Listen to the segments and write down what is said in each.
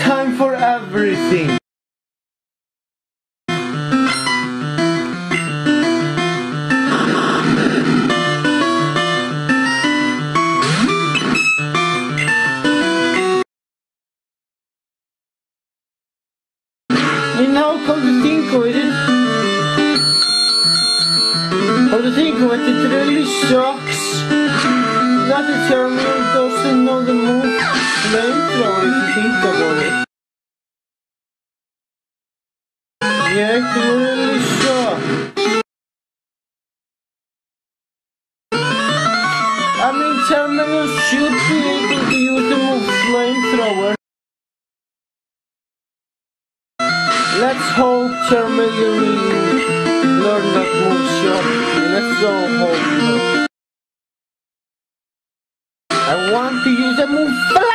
time for everything. You know, come to think of it, come to think of it, it really sucks terminal doesn't know the move flamethrower if you think about it. It really sucks. I terminal should be able to use the flamethrower. Let's hope terminal learn that move shot. Let's all hope. I want to use the move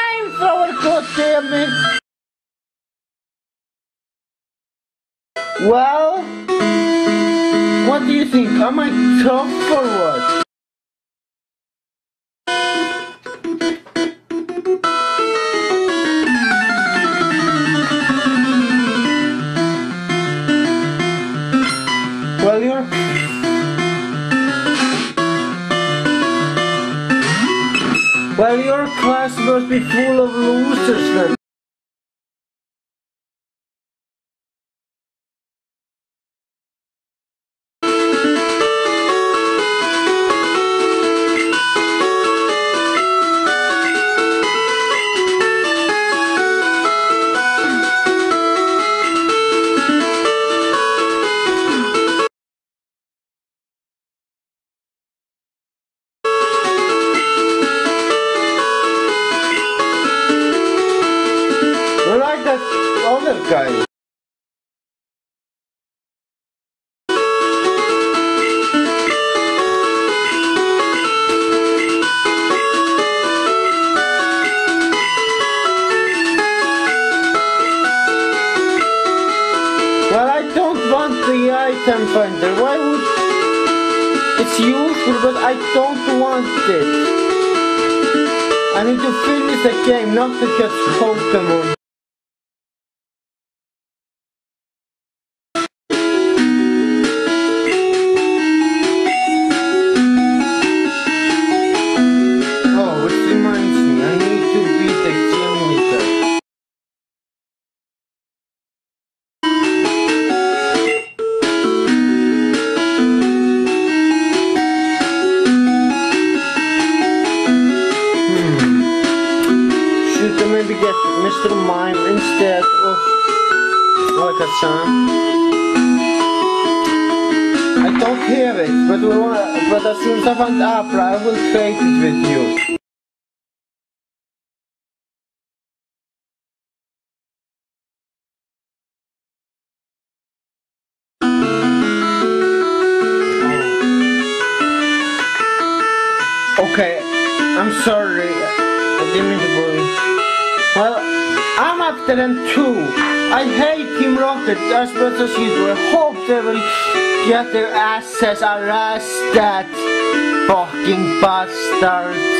Well, what do you think? Am I tough or what? Well, you're Well, your class must be full of losers then. Other guy. Well, I don't want the item finder. Why would... It's useful, but I don't want it. I need to finish the game, not to catch Pokemon. Get Mr. Mime instead of Alakazam? I don't hear it, but, we wanna, but as soon as I find Abra, I will trade it with you. Okay, I'm sorry. I didn't mean to I'm after them too. I hate Team Rocket as much as you do. I hope they will get their asses arrested. Fucking bastards.